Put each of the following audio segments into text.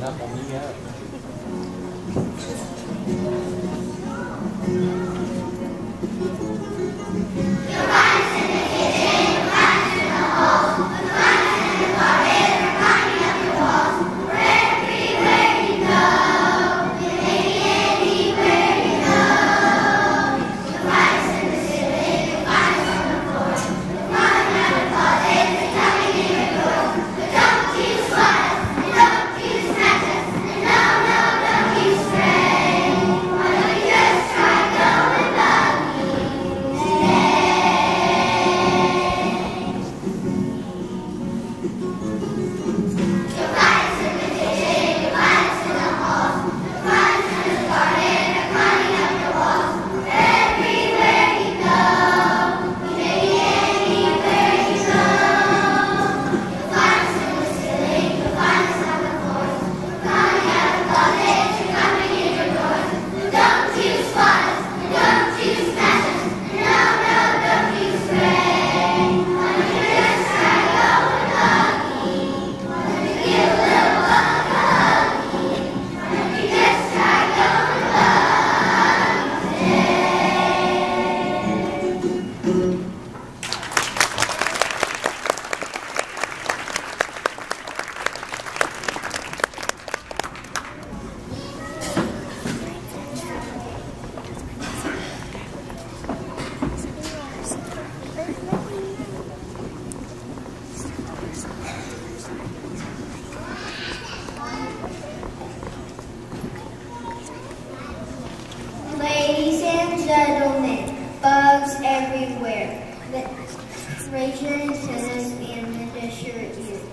那รับ Raise your antennas and measure ears.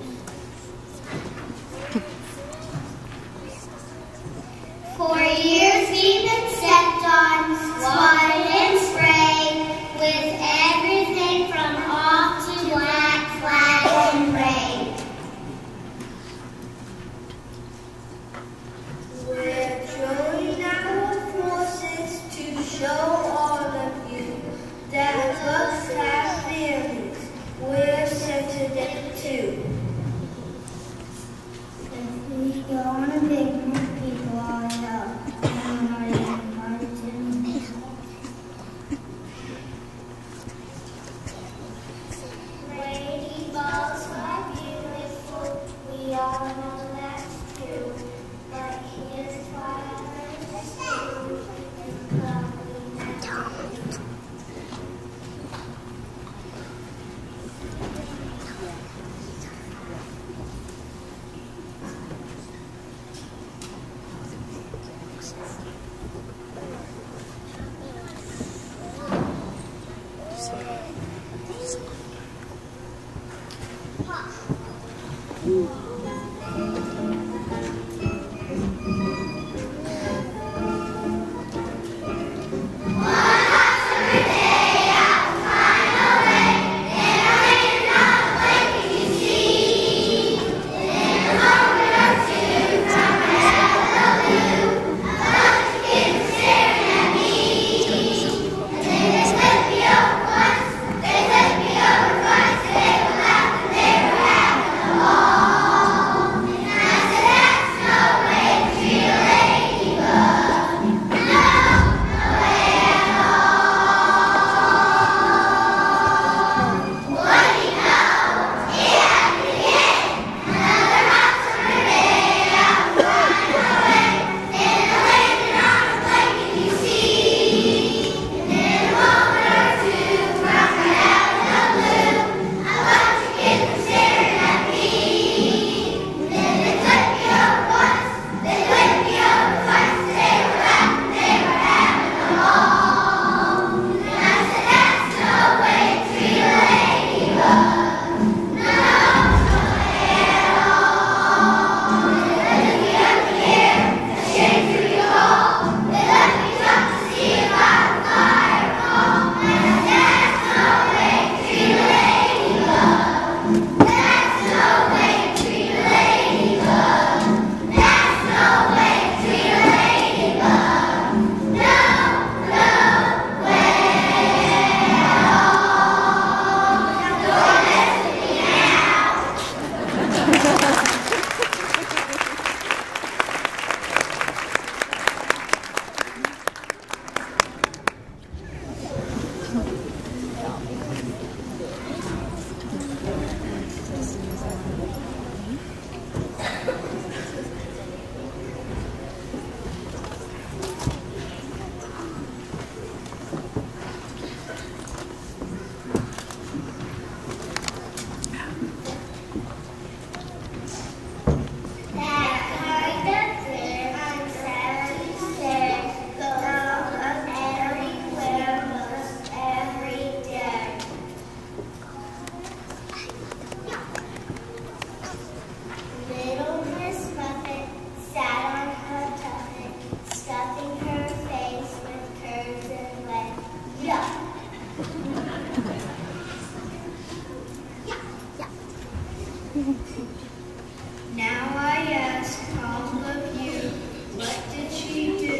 Now I ask all of you, what did she do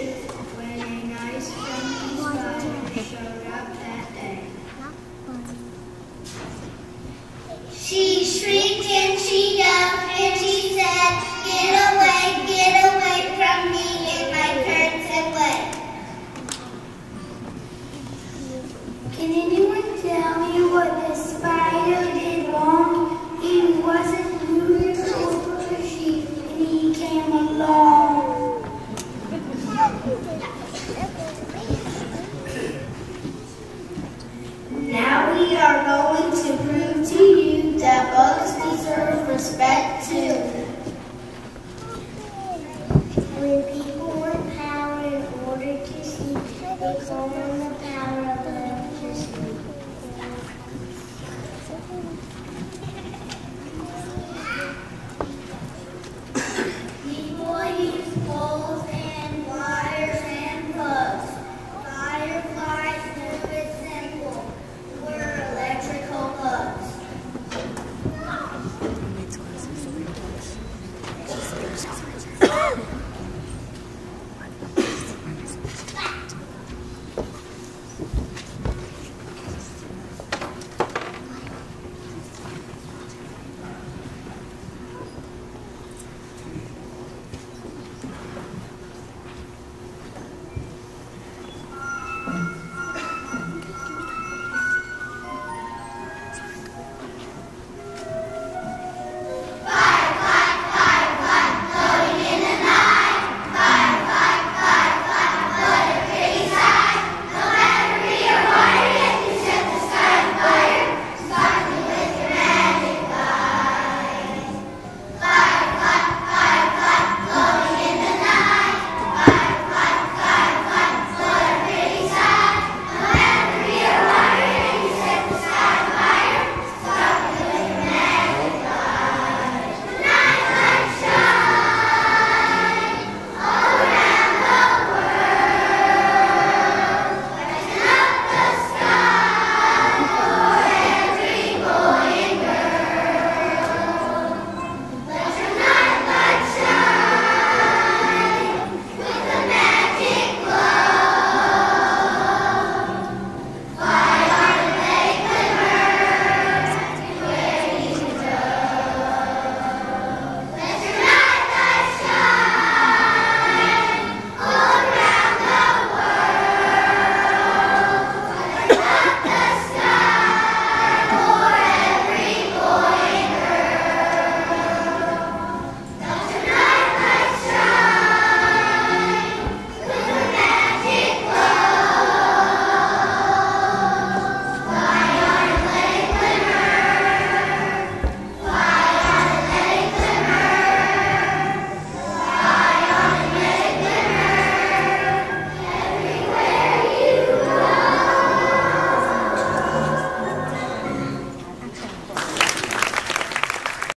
when a nice friendly spider showed up that day? She shrieked and she yelled and she said, Get away, get away from me, when people want power in order to see the common